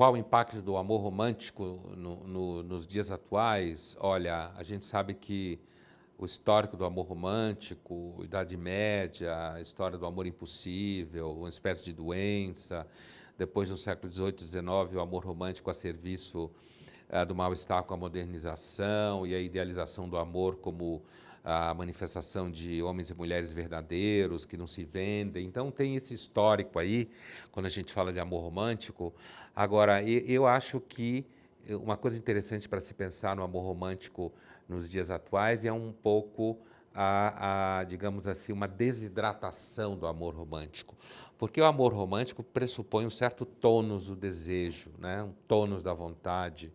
qual o impacto do amor romântico no, no, nos dias atuais? Olha, a gente sabe que o histórico do amor romântico, Idade Média, a história do amor impossível, uma espécie de doença. Depois, no século XVIII e XIX, o amor romântico a serviço uh, do mal-estar com a modernização e a idealização do amor como a manifestação de homens e mulheres verdadeiros que não se vendem. Então tem esse histórico aí, quando a gente fala de amor romântico. Agora, eu acho que uma coisa interessante para se pensar no amor romântico nos dias atuais é um pouco a, a, digamos assim, uma desidratação do amor romântico. Porque o amor romântico pressupõe um certo tônus do desejo, né? um tônus da vontade,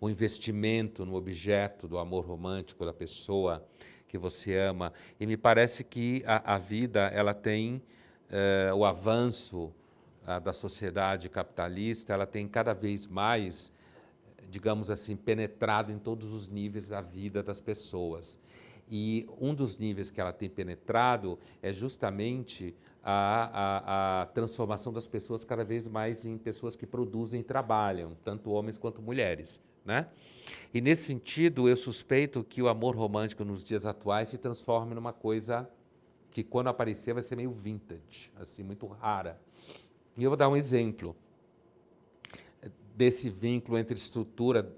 um investimento no objeto do amor romântico da pessoa que você ama. E me parece que a, a vida ela tem eh, o avanço ah, da sociedade capitalista, ela tem cada vez mais, digamos assim, penetrado em todos os níveis da vida das pessoas. E um dos níveis que ela tem penetrado é justamente a, a, a, transformação das pessoas cada vez mais em pessoas que produzem e trabalham, tanto homens quanto mulheres. Né? E nesse sentido, eu suspeito que o amor romântico nos dias atuais se transforme numa coisa que quando aparecer vai ser meio vintage, assim, muito rara. E eu vou dar um exemplo desse vínculo entre estrutura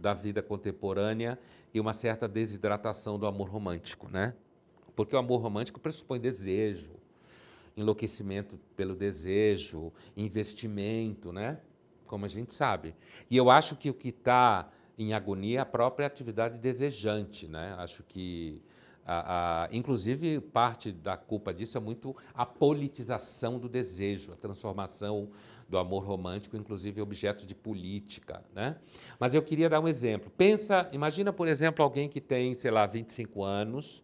da vida contemporânea e uma certa desidratação do amor romântico, né? Porque o amor romântico pressupõe desejo, enlouquecimento pelo desejo, investimento, né? como a gente sabe. E eu acho que o que está em agonia é a própria atividade desejante, né? Acho que, a, a, inclusive, parte da culpa disso é muito a politização do desejo, a transformação do amor romântico, inclusive objeto de política, né? Mas eu queria dar um exemplo. Pensa, imagina, por exemplo, alguém que tem, sei lá, 25 anos,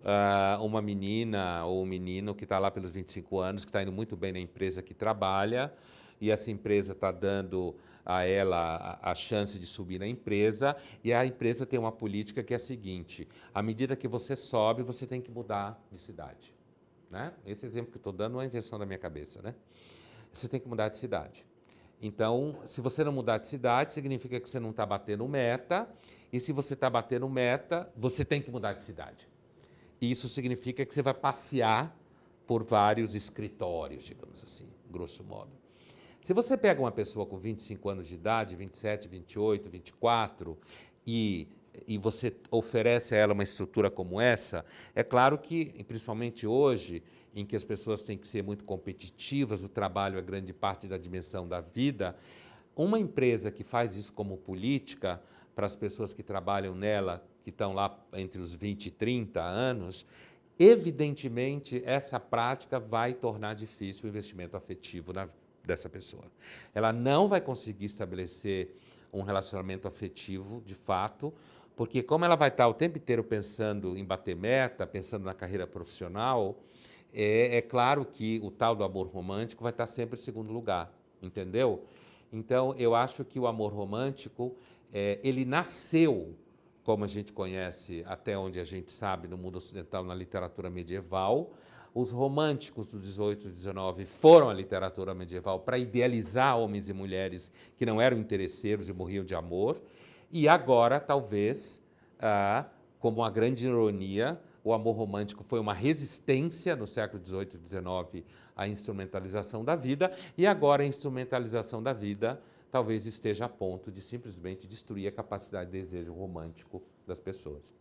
uh, uma menina ou um menino que está lá pelos 25 anos, que está indo muito bem na empresa que trabalha, e essa empresa está dando a ela a, chance de subir na empresa, e a empresa tem uma política que é a seguinte: à medida que você sobe, você tem que mudar de cidade. Né? Esse exemplo que estou dando é invenção da minha cabeça. Né? Você tem que mudar de cidade. Então, se você não mudar de cidade, significa que você não está batendo meta, e se você está batendo meta, você tem que mudar de cidade. Isso significa que você vai passear por vários escritórios, digamos assim, grosso modo. Se você pega uma pessoa com 25 anos de idade, 27, 28, 24, e, e você oferece a ela uma estrutura como essa, é claro que, principalmente hoje, em que as pessoas têm que ser muito competitivas, o trabalho é grande parte da dimensão da vida, uma empresa que faz isso como política, para as pessoas que trabalham nela, que estão lá entre os 20 e 30 anos, evidentemente essa prática vai tornar difícil o investimento afetivo na, dessa pessoa. Ela não vai conseguir estabelecer um relacionamento afetivo de fato, porque como ela vai estar o tempo inteiro pensando em bater meta, pensando na carreira profissional, é, é claro que o tal do amor romântico vai estar sempre em segundo lugar, entendeu? Então, eu acho que o amor romântico, é, ele nasceu, como a gente conhece, até onde a gente sabe, no mundo ocidental, na literatura medieval, os românticos do 18 e 19 foram à literatura medieval para idealizar homens e mulheres que não eram interesseiros e morriam de amor. E agora, talvez, ah, como uma grande ironia, o amor romântico foi uma resistência no século 18 e 19 à instrumentalização da vida, e agora a instrumentalização da vida talvez esteja a ponto de simplesmente destruir a capacidade de desejo romântico das pessoas.